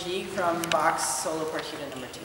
From Bach's Solo Partita number two.